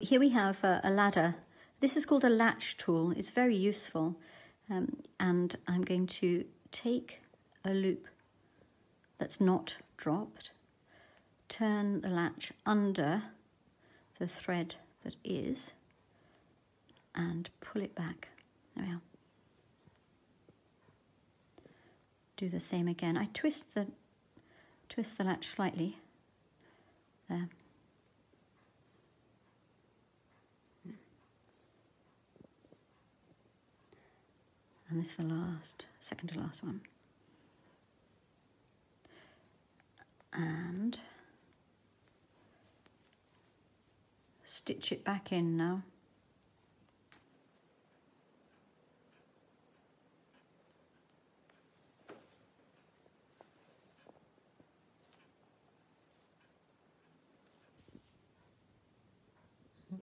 Here we have a, a ladder. This is called a latch tool. It's very useful. Um, and I'm going to take a loop that's not dropped, turn the latch under the thread that is, and pull it back. There we are. Do the same again. I twist the twist the latch slightly. There. And this is the last, second to last one. And stitch it back in now.